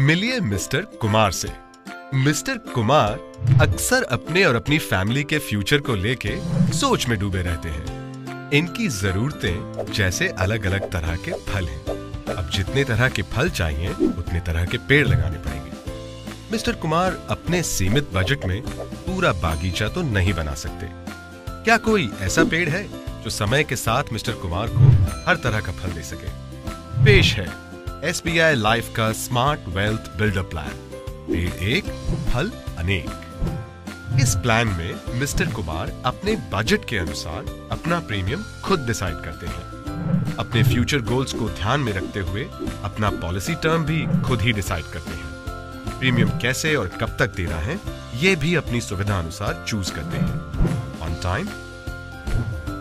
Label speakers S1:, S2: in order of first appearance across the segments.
S1: मिलिए मिस्टर कुमार से। मिस्टर कुमार अक्सर अपने और अपनी फैमिली के फ्यूचर को लेके सोच में डूबे रहते हैं। इनकी जरूरतें जैसे अलग अलग तरह के फल हैं। अब जितने तरह के फल चाहिए, उतने तरह के पेड़ लगाने पड़ेंगे। मिस्टर कुमार अपने सीमित बजट में पूरा बागीचा तो नहीं बना सकते। क्या कोई ऐसा पेड़ है जो समय के साथ मिस्टर कुमार को हर तरह का फल दे सके? पेश है। एस बी आई लाइफ का स्मार्ट वेल्थ बिल्डर प्लान। पेड़ एक, फल अनेक। इस प्लान में मिस्टर कुमार अपने बजट के अनुसार अपना प्रीमियम खुद डिसाइड करते हैं। अपने फ्यूचर गोल्स को ध्यान में रखते हुए अपना पॉलिसी टर्म भी खुद ही डिसाइड करते हैं। प्रीमियम कैसे और कब तक देना है, ये भी अपनी सुविधा अनुसार चूज़ करते हैं। ऑन टाइम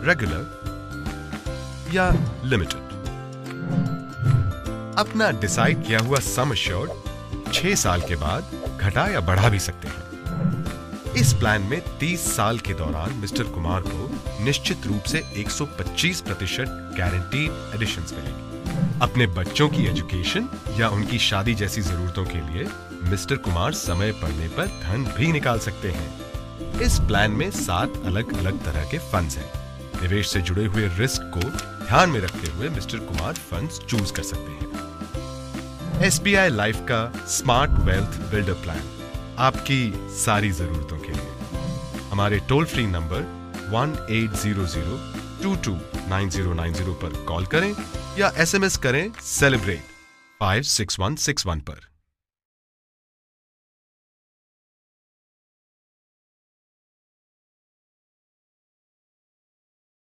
S1: रेगुलर या लिमिटेड अपना डिसाइड किया हुआ सम अश्योर्ड छह साल के बाद घटा या बढ़ा भी सकते हैं। इस प्लान में 30 साल के दौरान मिस्टर कुमार को निश्चित रूप से 125 प्रतिशत गारंटीड एडिशन मिलेंगी। अपने बच्चों की एजुकेशन या उनकी शादी जैसी जरूरतों के लिए मिस्टर कुमार समय पड़ने पर धन भी निकाल सकते हैं। इस प्लान में सात अलग अलग तरह के फंड्स हैं। निवेश से जुड़े हुए रिस्क को ध्यान में रखते हुए मिस्टर कुमार फंड्स चूज़ कर सकते हैं। एसबीआई लाइफ का स्मार्ट वेल्थ बिल्डर प्लान, आपकी सारी जरूरतों के लिए। हमारे toll free number one eight zero zero two two nine zero nine zero पर कॉल करें या एसएमएस करें celebrate five six one six one पर।